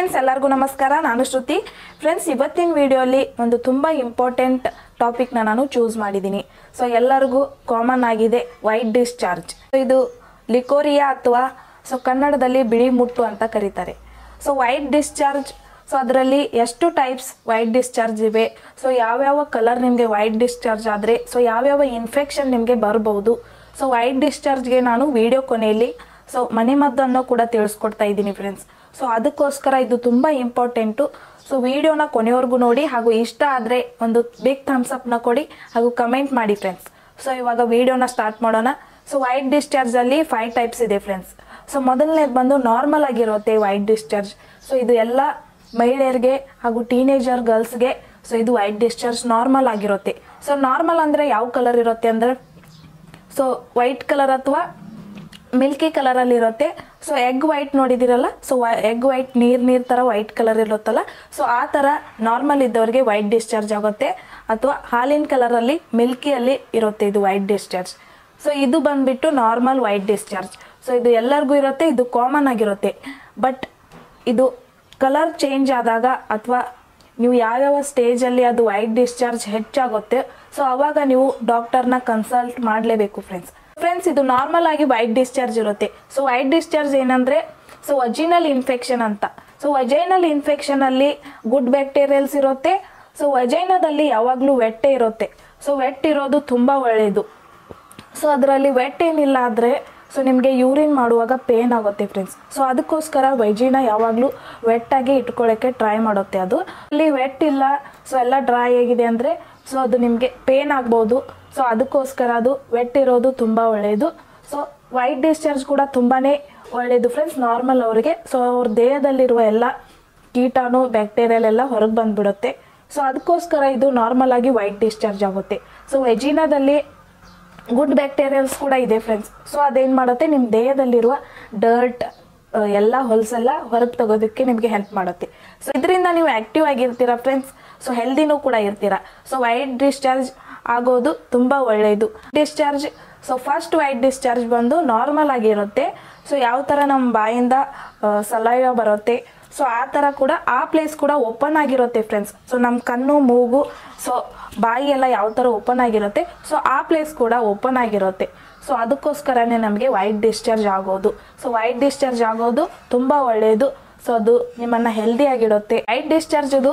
Friends ಎಲ್ಲರಿಗೂ ನಮಸ್ಕಾರ. ನಾನು ಶ್ರುತಿ. ಫ್ರೆಂಡ್ಸ್ ಇವತ್ತಿನ ವಿಡಿಯೋಲಿ ಒಂದು ತುಂಬ ಇಂಪಾರ್ಟೆಂಟ್ ಟಾಪಿಕ್ನ ನಾನು ಚೂಸ್ ಮಾಡಿದ್ದೀನಿ. ಸೊ ಎಲ್ಲರಿಗೂ ಕಾಮನ್ ಆಗಿದೆ ವೈಟ್ ಡಿಸ್ಚಾರ್ಜ್ ಇದು ಲಿಕೋರಿಯಾ ಅಥವಾ ಸೊ ಕನ್ನಡದಲ್ಲಿ ಬಿಳಿ ಮುಟ್ಟು ಅಂತ ಕರೀತಾರೆ. ಸೊ ವೈಟ್ ಡಿಸ್ಚಾರ್ಜ್ ಸೊ ಅದರಲ್ಲಿ ಎಷ್ಟು ಟೈಪ್ಸ್ ವೈಟ್ ಡಿಸ್ಚಾರ್ಜ್ ಇವೆ? ಸೊ ಯಾವ್ಯಾವ ಕಲರ್ ನಿಮಗೆ ವೈಟ್ ಡಿಸ್ಚಾರ್ಜ್ ಆದರೆ ಸೊ ಯಾವ್ಯಾವ ಇನ್ಫೆಕ್ಷನ್ ನಿಮಗೆ ಬರ್ಬೋದು? ಸೊ ವೈಟ್ ಡಿಸ್ಚಾರ್ಜ್ಗೆ ನಾನು ವಿಡಿಯೋ ಕೊನೆಯಲ್ಲಿ ಸೊ ಮನೆಮದ್ದನ್ನು ಕೂಡ ತಿಳಿಸ್ಕೊಡ್ತಾ ಇದ್ದೀನಿ ಫ್ರೆಂಡ್ಸ್ ಸೊ ಅದಕ್ಕೋಸ್ಕರ ಇದು ತುಂಬ ಇಂಪಾರ್ಟೆಂಟು ಸೊ ವಿಡಿಯೋನ ಕೊನೆವರೆಗೂ ನೋಡಿ, ಹಾಗೂ ಇಷ್ಟ ಆದರೆ ಒಂದು ಬಿಗ್ ಥಮ್ಸ್ ಅಪ್ನ ಕೊಡಿ, ಹಾಗೂ ಕಮೆಂಟ್ ಮಾಡಿ ಫ್ರೆಂಡ್ಸ್ ಸೊ ಇವಾಗ ವಿಡಿಯೋನ ಸ್ಟಾರ್ಟ್ ಮಾಡೋಣ. ಸೊ ವೈಟ್ ಡಿಸ್ಚಾರ್ಜಲ್ಲಿ ಫೈವ್ ಟೈಪ್ಸ್ ಇದೆ ಫ್ರೆಂಡ್ಸ್ ಸೊ ಮೊದಲನೇದು ಬಂದು ನಾರ್ಮಲ್ ಆಗಿರುತ್ತೆ ವೈಟ್ ಡಿಸ್ಚಾರ್ಜ್ ಸೊ ಇದು ಎಲ್ಲ ಮಹಿಳೆಯರಿಗೆ ಹಾಗೂ ಟೀನೇಜರ್ ಗರ್ಲ್ಸ್ಗೆ ಸೊ ಇದು ವೈಟ್ ಡಿಸ್ಚಾರ್ಜ್ ನಾರ್ಮಲ್ ಆಗಿರುತ್ತೆ. ಸೊ ನಾರ್ಮಲ್ ಅಂದರೆ ಯಾವ ಕಲರ್ ಇರುತ್ತೆ ಅಂದರೆ ಸೊ ವೈಟ್ ಕಲರ್ ಅಥವಾ ಮಿಲ್ಕಿ ಕಲರಲ್ಲಿ ಇರುತ್ತೆ. ಸೊ ಎಗ್ ವೈಟ್ ನೋಡಿದಿರಲ್ಲ ಸೊ ಎಗ್ ವೈಟ್ ನೀರ್ ನೀರ್ ತರ ವೈಟ್ ಕಲರ್ ಇರುತ್ತಲ್ಲ? ಸೊ ಆ ತರ ನಾರ್ಮಲ್ ಇದ್ದವರಿಗೆ ವೈಟ್ ಡಿಸ್ಚಾರ್ಜ್ ಆಗುತ್ತೆ. ಅಥವಾ ಹಾಲಿನ ಕಲರಲ್ಲಿ ಮಿಲ್ಕಿಯಲ್ಲಿ ಇರುತ್ತೆ ಇದು ವೈಟ್ ಡಿಸ್ಚಾರ್ಜ್ ಸೊ ಇದು ಬಂದ್ಬಿಟ್ಟು ನಾರ್ಮಲ್ ವೈಟ್ ಡಿಸ್ಚಾರ್ಜ್ ಸೊ ಇದು ಎಲ್ಲರಿಗೂ ಇರುತ್ತೆ, ಇದು ಕಾಮನ್ ಆಗಿರುತ್ತೆ. ಬಟ್ ಇದು ಕಲರ್ ಚೇಂಜ್ ಆದಾಗ ಅಥವಾ ನೀವು ಯಾವ್ಯಾವ ಸ್ಟೇಜಲ್ಲಿ ಅದು ವೈಟ್ ಡಿಸ್ಚಾರ್ಜ್ ಹೆಚ್ಚಾಗುತ್ತೆ. ಸೊ ಅವಾಗ ನೀವು ಡಾಕ್ಟರ್ನ ಕನ್ಸಲ್ಟ್ ಮಾಡಲೇಬೇಕು ಫ್ರೆಂಡ್ಸ್ ಫ್ರೆಂಡ್ಸ್ ಇದು ನಾರ್ಮಲ್ ಆಗಿ ವೈಟ್ ಡಿಸ್ಚಾರ್ಜ್ ಇರುತ್ತೆ. ಸೊ ವೈಟ್ ಡಿಸ್ಚಾರ್ಜ್ ಏನಂದ್ರೆ ಸೊ ವಜಿನಲ್ ಇನ್ಫೆಕ್ಷನ್ ಅಂತ. ಸೊ ವಜೈನಲ್ ಇನ್ಫೆಕ್ಷನ್ ಅಲ್ಲಿ ಗುಡ್ ಬ್ಯಾಕ್ಟೀರಿಯಲ್ಸ್ ಇರುತ್ತೆ. ಸೊ ವಜೈನದಲ್ಲಿ ಯಾವಾಗಲೂ ವೆಟ್ಟೆ ಇರುತ್ತೆ. ಸೊ ವೆಟ್ ಇರೋದು ತುಂಬಾ ಒಳ್ಳೆಯದು ಸೊ ಅದರಲ್ಲಿ ವೆಟ್ ಏನಿಲ್ಲ ಆದರೆ ಸೊ ನಿಮಗೆ ಯೂರಿನ್ ಮಾಡುವಾಗ ಪೇನ್ ಆಗುತ್ತೆ ಫ್ರೆಂಡ್ಸ್ ಸೊ ಅದಕ್ಕೋಸ್ಕರ ವೈಜಿನ ಯಾವಾಗಲೂ ವೆಟ್ಟಾಗಿ ಇಟ್ಕೊಳ್ಳೋಕ್ಕೆ ಟ್ರೈ ಮಾಡುತ್ತೆ ಅದು. ಅಲ್ಲಿ ವೆಟ್ ಇಲ್ಲ ಸೊ ಎಲ್ಲ ಡ್ರೈ ಆಗಿದೆ ಅಂದರೆ ಸೊ ಅದು ನಿಮಗೆ ಪೇನ್ ಆಗ್ಬೋದು. ಸೊ ಅದಕ್ಕೋಸ್ಕರ ಅದು ವೆಟ್ ಇರೋದು ತುಂಬ ಒಳ್ಳೆಯದು ಸೊ ವೈಟ್ ಡಿಸ್ಚಾರ್ಜ್ ಕೂಡ ತುಂಬಾ ಒಳ್ಳೆಯದು ಫ್ರೆಂಡ್ಸ್ ನಾರ್ಮಲ್ ಅವರಿಗೆ. ಸೊ ಅವ್ರ ದೇಹದಲ್ಲಿರುವ ಎಲ್ಲ ಕೀಟಾಣು ಬ್ಯಾಕ್ಟೀರಿಯಲ್ ಎಲ್ಲ ಹೊರಗೆ ಬಂದುಬಿಡುತ್ತೆ. ಸೊ ಅದಕ್ಕೋಸ್ಕರ ಇದು ನಾರ್ಮಲ್ ಆಗಿ ವೈಟ್ ಡಿಸ್ಚಾರ್ಜ್ ಆಗುತ್ತೆ. ಸೊ ವೆಜಿನಾದಲ್ಲಿ ಗುಡ್ ಬ್ಯಾಕ್ಟೀರಿಯಲ್ಸ್ ಕೂಡ ಇದೆ ಫ್ರೆಂಡ್ಸ್ ಸೊ ಅದೇನು ಮಾಡುತ್ತೆ? ನಿಮ್ಮ ದೇಹದಲ್ಲಿರುವ ಡರ್ಟ್ ಎಲ್ಲ ಹೊಲಸೆಲ್ಲ ಹೊರಗೆ ತೆಗೋದಕ್ಕೆ ನಿಮಗೆ ಹೆಲ್ಪ್ ಮಾಡುತ್ತೆ. ಸೊ ಇದರಿಂದ ನೀವು ಆ್ಯಕ್ಟಿವ್ ಆಗಿರ್ತೀರ ಫ್ರೆಂಡ್ಸ್ ಸೊ ಹೆಲ್ದಿನೂ ಕೂಡ ಇರ್ತೀರಾ. ಸೊ ವೈಟ್ ಡಿಸ್ಚಾರ್ಜ್ ಆಗೋದು ತುಂಬ ಒಳ್ಳೆಯದು discharge so first white discharge ಬಂದು ನಾರ್ಮಲ್ ಆಗಿರುತ್ತೆ ಸೊ ಯಾವ ಥರ ನಮ್ಮ ಬಾಯಿಂದ ಸಲಹೆ ಬರುತ್ತೆ? ಸೊ ಆ ಥರ ಕೂಡ ಆ ಪ್ಲೇಸ್ ಕೂಡ ಓಪನ್ ಆಗಿರುತ್ತೆ ಫ್ರೆಂಡ್ಸ್ ಸೊ ನಮ್ಮ ಕಣ್ಣು, ಮೂಗು ಸೊ ಬಾಯಿ ಎಲ್ಲ ಯಾವ ಥರ ಓಪನ್ ಆಗಿರುತ್ತೆ? ಸೊ ಆ ಪ್ಲೇಸ್ ಕೂಡ ಓಪನ್ ಆಗಿರುತ್ತೆ. ಸೊ ಅದಕ್ಕೋಸ್ಕರನೇ ನಮಗೆ ವೈಟ್ ಡಿಸ್ಚಾರ್ಜ್ ಆಗೋದು. ಸೊ ವೈಟ್ ಡಿಸ್ಚಾರ್ಜ್ ಆಗೋದು ತುಂಬ ಒಳ್ಳೆಯದು ಸೊ ಅದು ನಿಮ್ಮನ್ನು ಹೆಲ್ದಿ ಆಗಿಡುತ್ತೆ ವೈಟ್ ಡಿಸ್ಚಾರ್ಜ್ ಅದು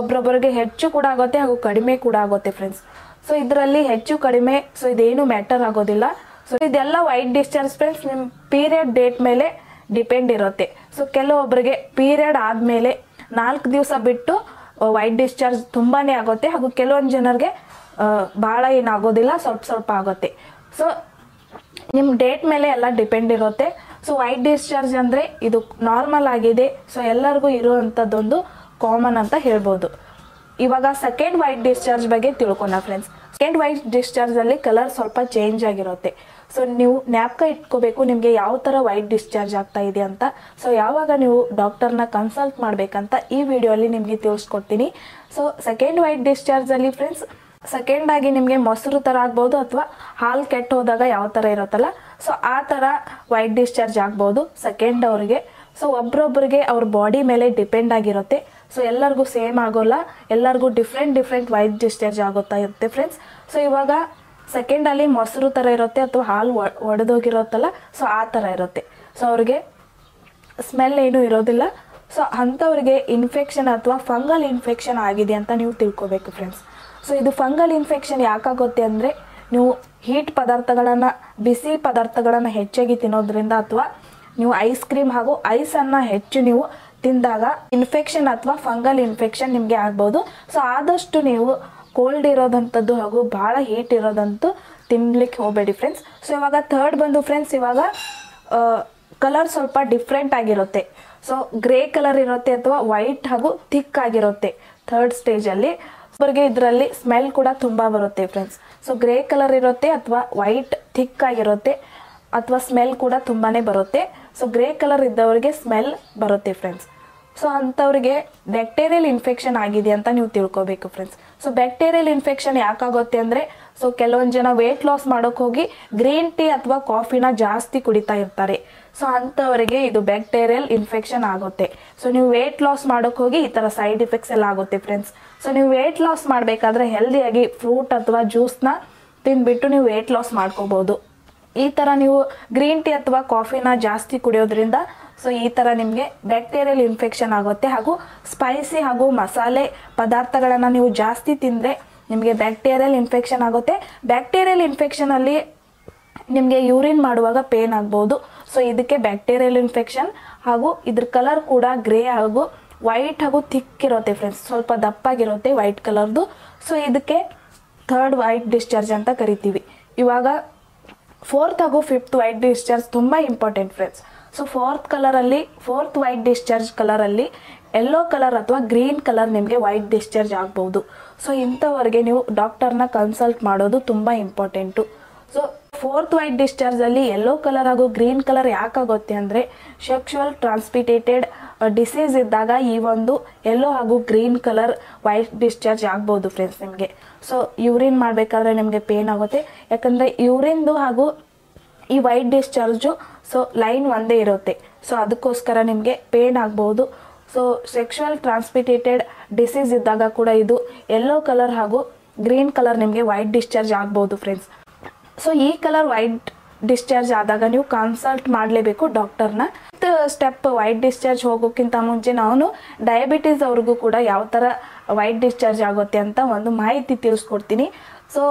ಒಬ್ರೊಬ್ಬರಿಗೆ ಹೆಚ್ಚು ಕೂಡ ಆಗುತ್ತೆ ಹಾಗೂ ಕಡಿಮೆ ಕೂಡ ಆಗುತ್ತೆ ಫ್ರೆಂಡ್ಸ್ ಸೊ ಇದರಲ್ಲಿ ಹೆಚ್ಚು ಕಡಿಮೆ ಸೊ ಇದೇನು ಮ್ಯಾಟರ್ ಆಗೋದಿಲ್ಲ. ಸೊ ಇದೆಲ್ಲ ವೈಟ್ ಡಿಸ್ಚಾರ್ಜ್ ಫ್ರೆಂಡ್ಸ್ ನಿಮ್ಮ ಪೀರಿಯಡ್ ಡೇಟ್ ಮೇಲೆ ಡಿಪೆಂಡ್ ಇರುತ್ತೆ. ಸೊ ಕೆಲವೊಬ್ಬರಿಗೆ ಪೀರಿಯಡ್ ಆದಮೇಲೆ ನಾಲ್ಕು ದಿವಸ ಬಿಟ್ಟು ವೈಟ್ ಡಿಸ್ಚಾರ್ಜ್ ತುಂಬಾ ಆಗುತ್ತೆ. ಹಾಗೂ ಕೆಲವೊಂದು ಜನರಿಗೆ ಭಾಳ ಏನಾಗೋದಿಲ್ಲ, ಸ್ವಲ್ಪ ಸ್ವಲ್ಪ ಆಗುತ್ತೆ. ಸೊ ನಿಮ್ಮ ಡೇಟ್ ಮೇಲೆ ಎಲ್ಲ ಡಿಪೆಂಡ್ ಇರುತ್ತೆ. ಸೊ ವೈಟ್ ಡಿಸ್ಚಾರ್ಜ್ ಅಂದರೆ ಇದು ನಾರ್ಮಲ್ ಆಗಿದೆ. ಸೊ ಎಲ್ಲರಿಗೂ ಇರುವಂಥದ್ದೊಂದು ಕಾಮನ್ ಅಂತ ಹೇಳ್ಬೋದು. ಇವಾಗ ಸೆಕೆಂಡ್ ವೈಟ್ ಡಿಸ್ಚಾರ್ಜ್ ಬಗ್ಗೆ ತಿಳ್ಕೊಣ ಫ್ರೆಂಡ್ಸ್ ಸೆಕೆಂಡ್ ವೈಟ್ ಡಿಸ್ಚಾರ್ಜ್ ಅಲ್ಲಿ ಕಲರ್ ಸ್ವಲ್ಪ ಚೇಂಜ್ ಆಗಿರುತ್ತೆ. ಸೊ ನೀವು ನ್ಯಾಪ್ಕ ಇಟ್ಕೋಬೇಕು, ನಿಮಗೆ ಯಾವ ಥರ ವೈಟ್ ಡಿಸ್ಚಾರ್ಜ್ ಆಗ್ತಾ ಇದೆ ಅಂತ. ಸೊ ಯಾವಾಗ ನೀವು ಡಾಕ್ಟರ್ನ ಕನ್ಸಲ್ಟ್ ಮಾಡಬೇಕಂತ ಈ ವಿಡಿಯೋಲಿ ನಿಮಗೆ ತಿಳಿಸ್ಕೊಡ್ತೀನಿ. ಸೊ ಸೆಕೆಂಡ್ ವೈಟ್ ಡಿಸ್ಚಾರ್ಜಲ್ಲಿ ಫ್ರೆಂಡ್ಸ್ ಸೆಕೆಂಡ್ ಆಗಿ ನಿಮಗೆ ಮೊಸರು ಥರ ಆಗ್ಬೋದು ಅಥವಾ ಹಾಲು ಕೆಟ್ಟು ಹೋದಾಗ ಯಾವ ಥರ ಇರುತ್ತಲ್ಲ. ಸೊ ಆ ಥರ ವೈಟ್ ಡಿಸ್ಚಾರ್ಜ್ ಆಗ್ಬೋದು ಸೆಕೆಂಡ್ ಅವರಿಗೆ. ಸೊ ಒಬ್ರೊಬ್ರಿಗೆ ಅವ್ರ ಬಾಡಿ ಮೇಲೆ ಡಿಪೆಂಡ್ ಆಗಿರುತ್ತೆ. ಸೊ ಎಲ್ಲರಿಗೂ ಸೇಮ್ ಆಗೋಲ್ಲ. ಎಲ್ಲರಿಗೂ ಡಿಫ್ರೆಂಟ್ ಡಿಫ್ರೆಂಟ್ ವೈಟ್ ಡಿಸ್ಚಾರ್ಜ್ ಆಗುತ್ತಾ ಇರುತ್ತೆ ಫ್ರೆಂಡ್ಸ್ ಸೊ ಇವಾಗ ಸೆಕೆಂಡಲ್ಲಿ ಮೊಸರು ಥರ ಇರುತ್ತೆ ಅಥವಾ ಹಾಲು ಒಡೆದೋಗಿರುತ್ತಲ್ಲ ಸೊ ಆ ಥರ ಇರುತ್ತೆ. ಸೊ ಅವ್ರಿಗೆ ಸ್ಮೆಲ್ ಏನೂ ಇರೋದಿಲ್ಲ. ಸೊ ಅಂಥವ್ರಿಗೆ ಇನ್ಫೆಕ್ಷನ್ ಅಥವಾ ಫಂಗಲ್ ಇನ್ಫೆಕ್ಷನ್ ಆಗಿದೆ ಅಂತ ನೀವು ತಿಳ್ಕೊಬೇಕು ಫ್ರೆಂಡ್ಸ್ ಸೊ ಇದು ಫಂಗಲ್ ಇನ್ಫೆಕ್ಷನ್ ಯಾಕಾಗುತ್ತೆ ಅಂದರೆ, ನೀವು ಹೀಟ್ ಪದಾರ್ಥಗಳನ್ನು, ಬಿಸಿ ಪದಾರ್ಥಗಳನ್ನು ಹೆಚ್ಚಾಗಿ ತಿನ್ನೋದ್ರಿಂದ ಅಥವಾ ನೀವು ಐಸ್ ಕ್ರೀಮ್ ಹಾಗೂ ಐಸನ್ನು ಹೆಚ್ಚು ನೀವು ತಿಂದಾಗ ಇನ್ಫೆಕ್ಷನ್ ಅಥವಾ ಫಂಗಲ್ ಇನ್ಫೆಕ್ಷನ್ ನಿಮಗೆ ಆಗ್ಬೋದು. ಸೊ ಆದಷ್ಟು ನೀವು ಕೋಲ್ಡ್ ಇರೋದಂಥದ್ದು ಹಾಗೂ ಭಾಳ ಹೀಟ್ ಇರೋದಂತೂ ತಿನ್ಲಿಕ್ಕೆ ಹೋಗಬೇಡಿ ಫ್ರೆಂಡ್ಸ್ ಸೊ ಇವಾಗ ಥರ್ಡ್ ಬಂದು ಫ್ರೆಂಡ್ಸ್ ಇವಾಗ ಕಲರ್ ಸ್ವಲ್ಪ ಡಿಫ್ರೆಂಟ್ ಆಗಿರುತ್ತೆ. ಸೊ ಗ್ರೇ ಕಲರ್ ಇರುತ್ತೆ ಅಥವಾ ವೈಟ್ ಹಾಗೂ ಥಿಕ್ ಆಗಿರುತ್ತೆ ಥರ್ಡ್ ಸ್ಟೇಜಲ್ಲಿ ಒಬ್ಬರಿಗೆ ಇದರಲ್ಲಿ ಸ್ಮೆಲ್ ಕೂಡ ತುಂಬ ಬರುತ್ತೆ ಫ್ರೆಂಡ್ಸ್ ಸೊ ಗ್ರೇ ಕಲರ್ ಇರುತ್ತೆ ಅಥವಾ ವೈಟ್ ಥಿಕ್ ಆಗಿರುತ್ತೆ ಅಥವಾ ಸ್ಮೆಲ್ ಕೂಡ ತುಂಬಾ ಬರುತ್ತೆ. ಸೊ ಗ್ರೇ ಕಲರ್ ಇದ್ದವರಿಗೆ ಸ್ಮೆಲ್ ಬರುತ್ತೆ ಫ್ರೆಂಡ್ಸ್ ಸೊ ಅಂಥವ್ರಿಗೆ ಬ್ಯಾಕ್ಟೀರಿಯಲ್ ಇನ್ಫೆಕ್ಷನ್ ಆಗಿದೆ ಅಂತ ನೀವು ತಿಳ್ಕೊಬೇಕು ಫ್ರೆಂಡ್ಸ್ ಸೊ ಬ್ಯಾಕ್ಟೀರಿಯಲ್ ಇನ್ಫೆಕ್ಷನ್ ಯಾಕಾಗುತ್ತೆ ಅಂದರೆ ಸೊ ಕೆಲವೊಂದು ಜನ ವೆಯ್ಟ್ ಲಾಸ್ ಮಾಡೋಕೆ ಹೋಗಿ ಗ್ರೀನ್ ಟೀ ಅಥವಾ ಕಾಫಿನ ಜಾಸ್ತಿ ಕುಡಿತಾ ಇರ್ತಾರೆ. ಸೊ ಅಂಥವರಿಗೆ ಇದು ಬ್ಯಾಕ್ಟೀರಿಯಲ್ ಇನ್ಫೆಕ್ಷನ್ ಆಗುತ್ತೆ. ಸೊ ನೀವು ವೇಟ್ ಲಾಸ್ ಮಾಡೋಕೆ ಹೋಗಿ ಈ ಥರ ಸೈಡ್ ಎಫೆಕ್ಟ್ಸ್ ಎಲ್ಲ ಆಗುತ್ತೆ ಫ್ರೆಂಡ್ಸ್ ಸೊ ನೀವು ವೇಟ್ ಲಾಸ್ ಮಾಡಬೇಕಾದ್ರೆ ಹೆಲ್ದಿಯಾಗಿ ಫ್ರೂಟ್ ಅಥವಾ ಜ್ಯೂಸ್ನ ತಿಂದ್ಬಿಟ್ಟು ನೀವು ವೇಟ್ ಲಾಸ್ ಮಾಡ್ಕೋಬೋದು. ಈ ಥರ ನೀವು ಗ್ರೀನ್ ಟೀ ಅಥವಾ ಕಾಫಿನ ಜಾಸ್ತಿ ಕುಡಿಯೋದ್ರಿಂದ ಸೊ ಈ ಥರ ನಿಮಗೆ ಬ್ಯಾಕ್ಟೀರಿಯಲ್ ಇನ್ಫೆಕ್ಷನ್ ಆಗುತ್ತೆ ಹಾಗೂ ಸ್ಪೈಸಿ ಹಾಗೂ ಮಸಾಲೆ ಪದಾರ್ಥಗಳನ್ನು ನೀವು ಜಾಸ್ತಿ ತಿಂದರೆ ನಿಮಗೆ ಬ್ಯಾಕ್ಟೀರಿಯಲ್ ಇನ್ಫೆಕ್ಷನ್ ಆಗುತ್ತೆ. ಬ್ಯಾಕ್ಟೀರಿಯಲ್ ಇನ್ಫೆಕ್ಷನಲ್ಲಿ ನಿಮಗೆ ಯೂರಿನ್ ಮಾಡುವಾಗ ಪೇನ್ ಆಗ್ಬೋದು. ಸೊ ಇದಕ್ಕೆ ಬ್ಯಾಕ್ಟೀರಿಯಲ್ ಇನ್ಫೆಕ್ಷನ್ ಹಾಗೂ ಇದ್ರ ಕಲರ್ ಕೂಡ ಗ್ರೇ ಹಾಗೂ ವೈಟ್ ಹಾಗೂ ಥಿಕ್ ಇರುತ್ತೆ ಫ್ರೆಂಡ್ಸ್ ಸ್ವಲ್ಪ ದಪ್ಪಾಗಿರುತ್ತೆ ವೈಟ್ ಕಲರ್ದು ಸೊ ಇದಕ್ಕೆ ಥರ್ಡ್ ವೈಟ್ ಡಿಸ್ಚಾರ್ಜ್ ಅಂತ ಕರಿತೀವಿ. ಇವಾಗ ಫೋರ್ತ್ ಹಾಗೂ ಫಿಫ್ತ್ ವೈಟ್ ಡಿಸ್ಚಾರ್ಜ್ ತುಂಬ ಇಂಪಾರ್ಟೆಂಟ್ ಫ್ರೆಂಡ್ಸ್ ಸೊ ಫೋರ್ತ್ ಕಲರಲ್ಲಿ ಫೋರ್ತ್ ವೈಟ್ ಡಿಸ್ಚಾರ್ಜ್ ಕಲರಲ್ಲಿ ಎಲ್ಲೋ ಕಲರ್ ಅಥವಾ ಗ್ರೀನ್ ಕಲರ್ ನಿಮಗೆ ವೈಟ್ ಡಿಸ್ಚಾರ್ಜ್ ಆಗ್ಬೋದು ಸೊ ಇಂಥವರೆಗೆ ನೀವು ಡಾಕ್ಟರ್ನ ಕನ್ಸಲ್ಟ್ ಮಾಡೋದು ತುಂಬ ಇಂಪಾರ್ಟೆಂಟು ಸೊ ಫೋರ್ತ್ ವೈಟ್ ಡಿಸ್ಚಾರ್ಜಲ್ಲಿ ಎಲ್ಲೋ ಕಲರ್ ಹಾಗೂ ಗ್ರೀನ್ ಕಲರ್ ಯಾಕಾಗುತ್ತೆ ಅಂದರೆ ಸೆಕ್ಷುವಲ್ ಟ್ರಾನ್ಸ್ಪಿಟೇಟೆಡ್ ಡಿಸೀಸ್ ಇದ್ದಾಗ ಈ ಒಂದು ಎಲ್ಲೋ ಹಾಗೂ ಗ್ರೀನ್ ಕಲರ್ ವೈಟ್ ಡಿಸ್ಚಾರ್ಜ್ ಆಗ್ಬೋದು ಫ್ರೆಂಡ್ಸ್ ನಿಮಗೆ. ಸೊ ಯೂರಿನ್ ಮಾಡಬೇಕಾದ್ರೆ ನಿಮಗೆ ಪೇನ್ ಆಗುತ್ತೆ. ಯಾಕಂದರೆ ಯೂರಿನ್ದು ಹಾಗೂ ಈ ವೈಟ್ ಡಿಸ್ಚಾರ್ಜು ಸೊ ಲೈನ್ ಒಂದೇ ಇರುತ್ತೆ. ಸೊ ಅದಕ್ಕೋಸ್ಕರ ನಿಮಗೆ ಪೇನ್ ಆಗ್ಬೋದು. ಸೊ ಸೆಕ್ಷುವಲ್ ಟ್ರಾನ್ಸ್ಮಿಟೇಟೆಡ್ ಡಿಸೀಸ್ ಇದ್ದಾಗ ಕೂಡ ಇದು ಯೆಲ್ಲೋ ಕಲರ್ ಹಾಗೂ ಗ್ರೀನ್ ಕಲರ್ ನಿಮಗೆ ವೈಟ್ ಡಿಸ್ಚಾರ್ಜ್ ಆಗ್ಬೋದು ಫ್ರೆಂಡ್ಸ್ ಸೊ ಈ ಕಲರ್ ವೈಟ್ ಡಿಸ್ಚಾರ್ಜ್ ಆದಾಗ ನೀವು ಕನ್ಸಲ್ಟ್ ಮಾಡಲೇಬೇಕು ಡಾಕ್ಟರ್ನ ಸ್ಟೆಪ್ ವೈಟ್ ಡಿಸ್ಚಾರ್ಜ್ ಹೋಗೋಕ್ಕಿಂತ ಮುಂಚೆ ನಾನು ಡಯಾಬಿಟೀಸ್ ಅವ್ರಿಗೂ ಕೂಡ ಯಾವ ಥರ ವೈಟ್ ಡಿಸ್ಚಾರ್ಜ್ ಆಗುತ್ತೆ ಅಂತ ಒಂದು ಮಾಹಿತಿ ತಿಳಿಸ್ಕೊಡ್ತೀನಿ. ಸೊ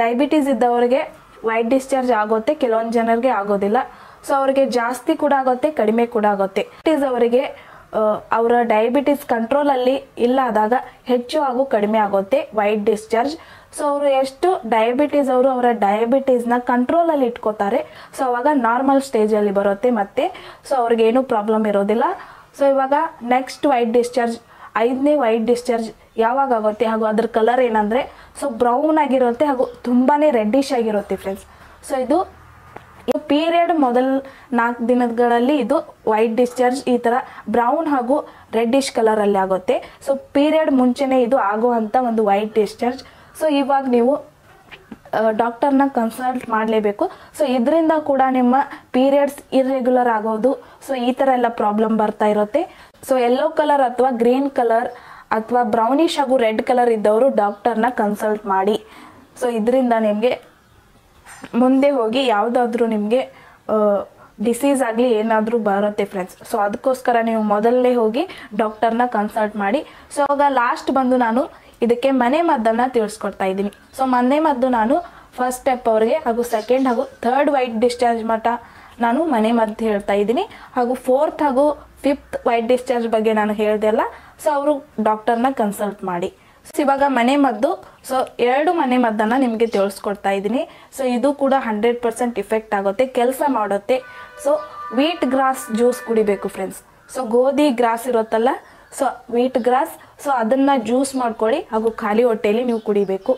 ಡಯಾಬಿಟೀಸ್ ಇದ್ದವರಿಗೆ ವೈಟ್ ಡಿಸ್ಚಾರ್ಜ್ ಆಗುತ್ತೆ, ಕೆಲವೊಂದು ಜನರಿಗೆ ಆಗೋದಿಲ್ಲ. ಸೊ ಅವರಿಗೆ ಜಾಸ್ತಿ ಕೂಡ ಆಗುತ್ತೆ, ಕಡಿಮೆ ಕೂಡ ಆಗುತ್ತೆ. ಡಯಾಬಿಟೀಸ್ ಅವರಿಗೆ ಅವರ ಡಯಾಬಿಟಿಸ್ ಕಂಟ್ರೋಲಲ್ಲಿ ಇಲ್ಲಾದಾಗ ಹೆಚ್ಚು ಹಾಗೂ ಕಡಿಮೆ ಆಗುತ್ತೆ ವೈಟ್ ಡಿಸ್ಚಾರ್ಜ್ ಸೊ ಅವರು ಎಷ್ಟು ಡಯಾಬಿಟೀಸ್ ಅವರು ಅವರ ಡಯಾಬಿಟೀಸ್ನ ಕಂಟ್ರೋಲಲ್ಲಿ ಇಟ್ಕೋತಾರೆ ಸೊ ಅವಾಗ ನಾರ್ಮಲ್ ಸ್ಟೇಜಲ್ಲಿ ಬರುತ್ತೆ ಮತ್ತೆ ಸೊ ಅವ್ರಿಗೇನು ಪ್ರಾಬ್ಲಮ್ ಇರೋದಿಲ್ಲ. ಸೊ ಇವಾಗ ನೆಕ್ಸ್ಟ್ ವೈಟ್ ಡಿಸ್ಚಾರ್ಜ್ ಐದನೇ ವೈಟ್ ಡಿಸ್ಚಾರ್ಜ್ ಯಾವಾಗ ಆಗುತ್ತೆ, ಹಾಗೂ ಅದ್ರ ಕಲರ್ ಏನಂದರೆ ಸೊ ಬ್ರೌನ್ ಆಗಿರುತ್ತೆ ಹಾಗೂ ತುಂಬಾ ರೆಡ್ಡಿಶ್ ಆಗಿರುತ್ತೆ ಫ್ರೆಂಡ್ಸ್ ಸೊ ಇದು ಪೀರಿಯಡ್ ಮೊದಲ ನಾಲ್ಕು ದಿನಗಳಲ್ಲಿ ಇದು ವೈಟ್ ಡಿಸ್ಚಾರ್ಜ್ ಈ ಥರ ಬ್ರೌನ್ ಹಾಗೂ ರೆಡ್ಡಿಶ್ ಕಲರಲ್ಲಿ ಆಗುತ್ತೆ. ಸೊ ಪೀರಿಯಡ್ ಮುಂಚೆನೇ ಇದು ಆಗುವಂಥ ಒಂದು ವೈಟ್ ಡಿಸ್ಚಾರ್ಜ್. ಸೊ ಇವಾಗ ನೀವು ಡಾಕ್ಟರ್ನ ಕನ್ಸಲ್ಟ್ ಮಾಡಲೇಬೇಕು. ಸೊ ಇದರಿಂದ ಕೂಡ ನಿಮ್ಮ ಪೀರಿಯಡ್ಸ್ ಇರ್ರೆಗ್ಯುಲರ್ ಆಗೋದು. ಸೊ ಈ ಥರ ಎಲ್ಲ ಪ್ರಾಬ್ಲಮ್ ಬರ್ತಾ ಇರುತ್ತೆ. ಸೊ ಯೆಲ್ಲೋ ಕಲರ್ ಅಥವಾ ಗ್ರೀನ್ ಕಲರ್ ಅಥವಾ ಬ್ರೌನಿಶ್ ಹಾಗೂ ರೆಡ್ ಕಲರ್ ಇದ್ದವರು ಡಾಕ್ಟರ್ನ ಕನ್ಸಲ್ಟ್ ಮಾಡಿ. ಸೊ ಇದರಿಂದ ನಿಮಗೆ ಮುಂದೆ ಹೋಗಿ ಯಾವುದಾದ್ರೂ ನಿಮಗೆ ಡಿಸೀಸ್ ಆಗಲಿ ಏನಾದರೂ ಬರುತ್ತೆ ಫ್ರೆಂಡ್ಸ್ ಸೊ ಅದಕ್ಕೋಸ್ಕರ ನೀವು ಮೊದಲೇ ಹೋಗಿ ಡಾಕ್ಟರ್ನ ಕನ್ಸಲ್ಟ್ ಮಾಡಿ. ಸೊ ಆಗ ಲಾಸ್ಟ್ ಬಂದು ನಾನು ಇದಕ್ಕೆ ಮನೆ ಮದ್ದನ್ನು ತಿಳಿಸ್ಕೊಡ್ತಾ ಇದ್ದೀನಿ. ಸೊ ಮನೆ ಮದ್ದು ನಾನು ಫಸ್ಟ್ ಸ್ಟೆಪ್ ಅವ್ರಿಗೆ ಹಾಗೂ ಸೆಕೆಂಡ್ ಹಾಗೂ ಥರ್ಡ್ ವೈಟ್ ಡಿಸ್ಚಾರ್ಜ್ ಮಟ್ಟ ನಾನು ಮನೆ ಮದ್ದು ಹೇಳ್ತಾ ಇದ್ದೀನಿ. ಹಾಗೂ ಫೋರ್ತ್ ಹಾಗೂ ಫಿಫ್ತ್ ವೈಟ್ ಡಿಸ್ಚಾರ್ಜ್ ಬಗ್ಗೆ ನಾನು ಹೇಳಿದೆ ಅಲ್ಲ ಸೊ ಅವರು ಡಾಕ್ಟರ್ನ ಕನ್ಸಲ್ಟ್ ಮಾಡಿ. ಇವಾಗ ಮನೆ ಮದ್ದು ಸೊ ಎರಡು ಮನೆ ಮದ್ದನ್ನು ನಿಮಗೆ ತಿಳಿಸ್ಕೊಡ್ತಾ ಇದ್ದೀನಿ. ಸೊ ಇದು ಕೂಡ ಹಂಡ್ರೆಡ್ ಪರ್ಸೆಂಟ್ ಇಫೆಕ್ಟ್ ಆಗುತ್ತೆ, ಕೆಲಸ ಮಾಡುತ್ತೆ. ಸೊ ವೀಟ್ ಗ್ರಾಸ್ ಜ್ಯೂಸ್ ಕುಡಿಬೇಕು ಫ್ರೆಂಡ್ಸ್ ಸೊ ಗೋಧಿ ಗ್ರಾಸ್ ಇರುತ್ತಲ್ಲ ಸೊ ವೀಟ್ ಗ್ರಾಸ್ ಸೊ ಅದನ್ನು ಜ್ಯೂಸ್ ಮಾಡ್ಕೊಳ್ಳಿ, ಹಾಗೂ ಖಾಲಿ ಹೊಟ್ಟೆಯಲ್ಲಿ ನೀವು ಕುಡಿಬೇಕು.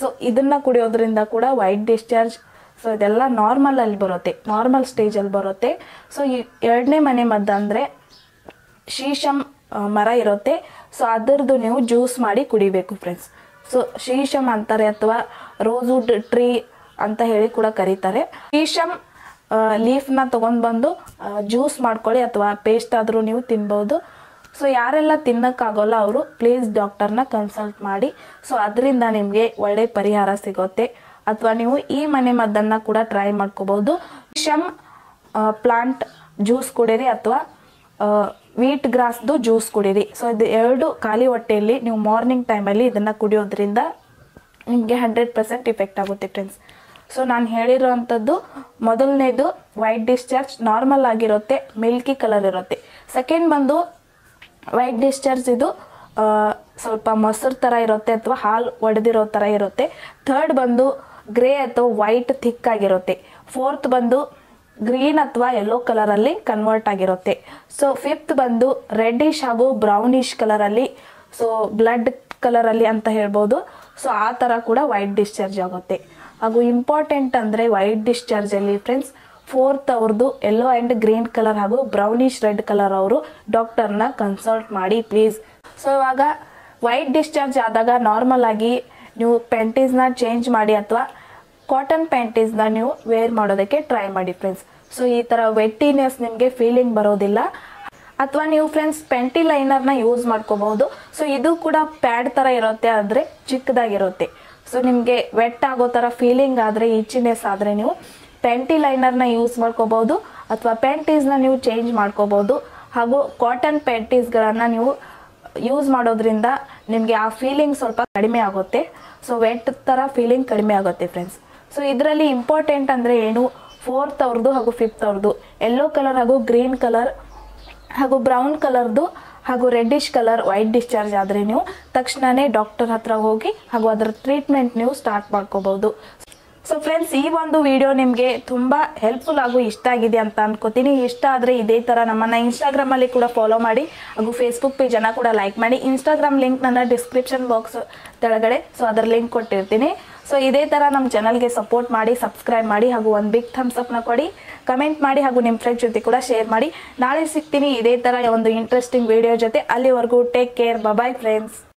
ಸೊ ಇದನ್ನು ಕುಡಿಯೋದ್ರಿಂದ ಕೂಡ ವೈಟ್ ಡಿಸ್ಚಾರ್ಜ್ ಸೊ ಇದೆಲ್ಲ ನಾರ್ಮಲ್ ಅಲ್ಲಿ ಬರುತ್ತೆ ನಾರ್ಮಲ್ ಸ್ಟೇಜಲ್ಲಿ ಬರುತ್ತೆ. ಸೊ ಈ ಎರಡನೇ ಮನೆ ಮದ್ದು ಅಂದರೆ ಶೀಶಮ್ ಮರ ಇರುತ್ತೆ. ಸೊ ಅದರದ್ದು ನೀವು ಜ್ಯೂಸ್ ಮಾಡಿ ಕುಡಿಬೇಕು ಫ್ರೆಂಡ್ಸ್ ಸೊ ಶೀಶಮ್ ಅಂತಾರೆ ಅಥವಾ ರೋಸ್ವುಡ್ ಟ್ರೀ ಅಂತ ಹೇಳಿ ಕೂಡ ಕರೀತಾರೆ. ಶೀಶಮ್ ಲೀಫ್ನ ತೊಗೊಂಡು ಬಂದು ಜ್ಯೂಸ್ ಮಾಡ್ಕೊಳ್ಳಿ ಅಥವಾ ಪೇಸ್ಟ್ ಆದರೂ ನೀವು ತಿನ್ಬೋದು. ಸೊ ಯಾರೆಲ್ಲ ತಿನ್ನೋಕ್ಕಾಗೋಲ್ಲ ಅವರು ಪ್ಲೀಸ್ ಡಾಕ್ಟರ್ನ ಕನ್ಸಲ್ಟ್ ಮಾಡಿ. ಸೊ ಅದರಿಂದ ನಿಮಗೆ ಒಳ್ಳೆ ಪರಿಹಾರ ಸಿಗುತ್ತೆ. ಅಥವಾ ನೀವು ಈ ಮನೆ ಮದ್ದನ್ನು ಕೂಡ ಟ್ರೈ ಮಾಡ್ಕೋಬೋದು. ಶಮ್ ಪ್ಲಾಂಟ್ ಜ್ಯೂಸ್ ಕುಡೀರಿ ಅಥವಾ ವೀಟ್ ಗ್ರಾಸ್ದು ಜ್ಯೂಸ್ ಕುಡೀರಿ. ಸೊ ಇದು ಎರಡು ಖಾಲಿ ಹೊಟ್ಟೆಯಲ್ಲಿ ನೀವು ಮಾರ್ನಿಂಗ್ ಟೈಮಲ್ಲಿ ಇದನ್ನು ಕುಡಿಯೋದ್ರಿಂದ ನಿಮಗೆ ಹಂಡ್ರೆಡ್ ಪರ್ಸೆಂಟ್ ಇಫೆಕ್ಟ್ ಆಗುತ್ತೆ ಫ್ರೆಂಡ್ಸ್ ಸೊ ನಾನು ಹೇಳಿರೋ ಅಂಥದ್ದು ಮೊದಲನೇದು ವೈಟ್ ಡಿಸ್ಚಾರ್ಜ್ ನಾರ್ಮಲ್ ಆಗಿರುತ್ತೆ ಮಿಲ್ಕಿ ಕಲರ್ ಇರುತ್ತೆ. ಸೆಕೆಂಡ್ ಬಂದು ವೈಟ್ ಡಿಸ್ಚಾರ್ಜ್ ಇದು ಸ್ವಲ್ಪ ಮೊಸರು ಥರ ಇರುತ್ತೆ ಅಥವಾ ಹಾಲು ಒಡೆದಿರೋ ಥರ ಇರುತ್ತೆ. ಥರ್ಡ್ ಬಂದು ಗ್ರೇ ಅಥವಾ ವೈಟ್ ಥಿಕ್ ಆಗಿರುತ್ತೆ. ಫೋರ್ತ್ ಬಂದು ಗ್ರೀನ್ ಅಥವಾ ಯೆಲ್ಲೋ ಅಲ್ಲಿ ಕನ್ವರ್ಟ್ ಆಗಿರುತ್ತೆ. ಸೊ ಫಿಫ್ತ್ ಬಂದು ರೆಡ್ಡಿಶ್ ಹಾಗೂ ಬ್ರೌನಿಶ್ ಕಲರ್ ಅಲ್ಲಿ ಸೊ ಬ್ಲಡ್ ಕಲರ್ ಅಲ್ಲಿ ಅಂತ ಹೇಳ್ಬೋದು. ಸೊ ಆ ಥರ ಕೂಡ ವೈಟ್ ಡಿಸ್ಚಾರ್ಜ್ ಆಗುತ್ತೆ. ಹಾಗೂ ಇಂಪಾರ್ಟೆಂಟ್ ಅಂದರೆ ವೈಟ್ ಡಿಸ್ಚಾರ್ಜ್ ಅಲ್ಲಿ ಫ್ರೆಂಡ್ಸ್ ಫೋರ್ತ್ ಅವ್ರದ್ದು ಯೆಲ್ಲೋ ಆ್ಯಂಡ್ ಗ್ರೀನ್ ಕಲರ್ ಹಾಗೂ ಬ್ರೌನಿಶ್ ರೆಡ್ ಕಲರ್ ಅವರು ಡಾಕ್ಟರ್ನ ಕನ್ಸಲ್ಟ್ ಮಾಡಿ ಪ್ಲೀಸ್ ಸೊ ಇವಾಗ ವೈಟ್ ಡಿಸ್ಚಾರ್ಜ್ ಆದಾಗ ನಾರ್ಮಲ್ ಆಗಿ ನೀವು ಪೆಂಟೀಸ್ನ ಚೇಂಜ್ ಮಾಡಿ ಅಥವಾ ಕಾಟನ್ ಪ್ಯಾಂಟೀಸ್ನ ನೀವು ವೇರ್ ಮಾಡೋದಕ್ಕೆ ಟ್ರೈ ಮಾಡಿ ಫ್ರೆಂಡ್ಸ್ ಸೊ ಈ ಥರ ವೆಟ್ಟಿನೆಸ್ ನಿಮಗೆ ಫೀಲಿಂಗ್ ಬರೋದಿಲ್ಲ. ಅಥವಾ ನೀವು ಫ್ರೆಂಡ್ಸ್ ಪೆಂಟಿ ಲೈನರ್ನ ಯೂಸ್ ಮಾಡ್ಕೋಬಹುದು. ಸೊ ಇದು ಕೂಡ ಪ್ಯಾಡ್ ಥರ ಇರುತ್ತೆ, ಆದರೆ ಚಿಕ್ಕದಾಗಿರುತ್ತೆ. ಸೊ ನಿಮಗೆ ವೆಟ್ ಆಗೋ ಥರ ಫೀಲಿಂಗ್ ಆದರೆ ಈಚಿನೆಸ್ ಆದರೆ ನೀವು ಪೆಂಟಿ ಲೈನರ್ನ ಯೂಸ್ ಮಾಡ್ಕೋಬಹುದು. ಅಥವಾ ಪೆಂಟೀಸ್ನ ನೀವು ಚೇಂಜ್ ಮಾಡ್ಕೋಬಹುದು. ಹಾಗೂ ಕಾಟನ್ ಗಳನ್ನ ನೀವು ಯೂಸ್ ಮಾಡೋದ್ರಿಂದ ನಿಮಗೆ ಆ ಫೀಲಿಂಗ್ ಸ್ವಲ್ಪ ಕಡಿಮೆ ಆಗುತ್ತೆ. ಸೊ ವೆಟ್ ಥರ ಫೀಲಿಂಗ್ ಕಡಿಮೆ ಆಗುತ್ತೆ ಫ್ರೆಂಡ್ಸ್ ಸೊ ಇದರಲ್ಲಿ ಇಂಪಾರ್ಟೆಂಟ್ ಅಂದರೆ ಏನು? ಫೋರ್ತ್ ಅವ್ರದ್ದು ಹಾಗೂ ಫಿಫ್ತ್ ಅವ್ರದ್ದು ಎಲ್ಲೋ ಕಲರ್ ಹಾಗೂ ಗ್ರೀನ್ ಕಲರ್ ಹಾಗೂ ಬ್ರೌನ್ ಕಲರ್ದು ಹಾಗೂ ರೆಡ್ಡಿಶ್ ಕಲರ್ ವೈಟ್ ಡಿಸ್ಚಾರ್ಜ್ ಆದರೆ ನೀವು ತಕ್ಷಣವೇ ಡಾಕ್ಟರ್ ಹತ್ರ ಹೋಗಿ ಹಾಗೂ ಅದರ ಟ್ರೀಟ್ಮೆಂಟ್ ನೀವು ಸ್ಟಾರ್ಟ್ ಮಾಡ್ಕೋಬಹುದು ಸೊ ಫ್ರೆಂಡ್ಸ್ ಈ ಒಂದು ವಿಡಿಯೋ ನಿಮಗೆ ತುಂಬ ಹೆಲ್ಪ್ಫುಲ್ ಆಗು ಇಷ್ಟ ಆಗಿದೆ ಅಂತ ಅನ್ಕೋತೀನಿ. ಇಷ್ಟ ಆದರೆ ಇದೇ ಥರ ನಮ್ಮನ್ನು ಇನ್ಸ್ಟಾಗ್ರಾಮಲ್ಲಿ ಕೂಡ ಫಾಲೋ ಮಾಡಿ ಹಾಗೂ ಫೇಸ್ಬುಕ್ ಪೇಜನ್ನು ಕೂಡ ಲೈಕ್ ಮಾಡಿ. ಇನ್ಸ್ಟಾಗ್ರಾಮ್ ಲಿಂಕ್ ನನ್ನ ಡಿಸ್ಕ್ರಿಪ್ಷನ್ ಬಾಕ್ಸ್ ಕೆಳಗಡೆ ಸೊ ಅದರ ಲಿಂಕ್ ಕೊಟ್ಟಿರ್ತೀನಿ. ಸೊ ಇದೇ ಥರ ನಮ್ಮ ಚಾನಲ್ಗೆ ಸಪೋರ್ಟ್ ಮಾಡಿ ಸಬ್ಸ್ಕ್ರೈಬ್ ಮಾಡಿ ಹಾಗೂ ಒಂದು ಬಿಗ್ ಥಮ್ಸ್ನ ಕೊಡಿ. ಕಮೆಂಟ್ ಮಾಡಿ ಹಾಗೂ ನಿಮ್ಮ ಫ್ರೆಂಡ್ ಜೊತೆ ಕೂಡ ಶೇರ್ ಮಾಡಿ. ನಾಳೆ ಸಿಗ್ತೀನಿ ಇದೇ ಥರ ಒಂದು ಇಂಟ್ರೆಸ್ಟಿಂಗ್ ವಿಡಿಯೋ ಜೊತೆ. ಅಲ್ಲಿವರೆಗೂ ಟೇಕ್ ಕೇರ್ ಬಾಯ್ ಫ್ರೆಂಡ್ಸ್